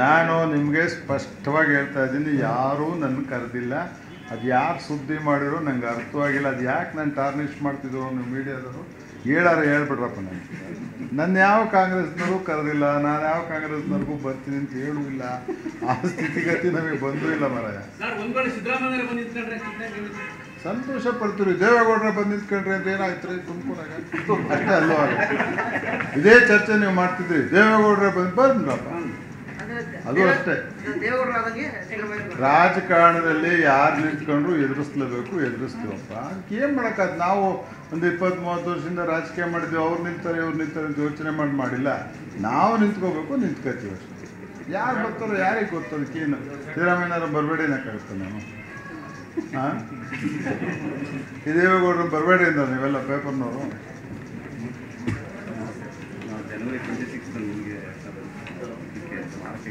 ನಾನು ನಿಮಗೆ ಸ್ಪಷ್ಟವಾಗಿ ಹೇಳ್ತಾ ಇದ್ದೀನಿ ಯಾರೂ ನನ್ನ ಕರೆದಿಲ್ಲ. ಅದು ಯಾರು ಸುದ್ದಿ ಮಾಡಿರೋ ನಂಗೆ ಅರ್ಥವಾಗಿಲ್ಲ ಅದು ಯಾಕೆ ನಾನು ಟಾರ್ನಿಷ್ ಮಾಡ್ತಿದ್ರು ನೀವು ಮೀಡಿಯಾದವರು ಹೇಳಾರ ಹೇಳ್ಬಿಡ್ರಪ್ಪ ನನಗೆ. ನನ್ನ ಯಾವ ಕಾಂಗ್ರೆಸ್ನವರು ಕರೆದಿಲ್ಲ ನಾನು ಯಾವ ಕಾಂಗ್ರೆಸ್ನವ್ರಿಗೂ ಬರ್ತೀನಿ ಅಂತ ಹೇಳೂ ಇಲ್ಲ. ಆ ಸ್ಥಿತಿಗತಿ ನಮಗೆ ಬಂದೂ ಇಲ್ಲ ಮರಾಯ. ಸಂತೋಷ ಪಡ್ತೀರಿ. ದೇವೇಗೌಡರ ಬಂದು ನಿಂತ್ಕೊಂಡ್ರೆ ಅಂತ ಏನಾಯ್ತು ರೀ ತುಮಕೂರಾಗ? ಅಷ್ಟೇ ಇದೇ ಚರ್ಚೆ ನೀವು ಮಾಡ್ತಿದ್ರಿ ದೇವೇಗೌಡರ ಬಂದು ಬಂದ್ರಪ್ಪ ಅದು ಅಷ್ಟೇ. ರಾಜಕಾರಣದಲ್ಲಿ ಯಾರು ನಿಂತ್ಕೊಂಡ್ರು ಎದುರಿಸ್ಲೇಬೇಕು ಎದುರಿಸ್ತೀವಪ್ಪ. ಅದಕ್ಕೆ ಏನು ಮಾಡೋಕ್ಕಾದ? ನಾವು ಒಂದು ಇಪ್ಪತ್ತು ಮೂವತ್ತು ವರ್ಷದಿಂದ ರಾಜಕೀಯ ಮಾಡಿದ್ವಿ ಅವ್ರು ನಿಂತಾರೆ ಇವ್ರು ನಿಂತಾರೆ ಅಂತ ಯೋಚನೆ ಮಾಡಿ ಮಾಡಿಲ್ಲ. ನಾವು ನಿಂತ್ಕೋಬೇಕು ನಿಂತ್ಕೋತೀವಿ ಅಷ್ಟೇ. ಯಾರು ಬರ್ತಾರೋ ಯಾರಿಗೆ ಗೊತ್ತು ಅದಕ್ಕೇನು ಸಿದ್ದರಾಮಯ್ಯನವ್ರು ಬರಬೇಡಿ ಅನ್ನೋಕ್ಕಾಗುತ್ತೆ ನಾನು. ಹಾಂ ದೇವೇಗೌಡರು ಬರಬೇಡಿ ಅಂತ ನೀವೆಲ್ಲ ಪೇಪರ್ನವರು ನಾವು ಜನವರಿ ಟ್ವೆಂಟಿ ಸಿಕ್ಸ್ ನಿಮಗೆ ಅದಕ್ಕೆ ಮಾಡಕ್ಕೆ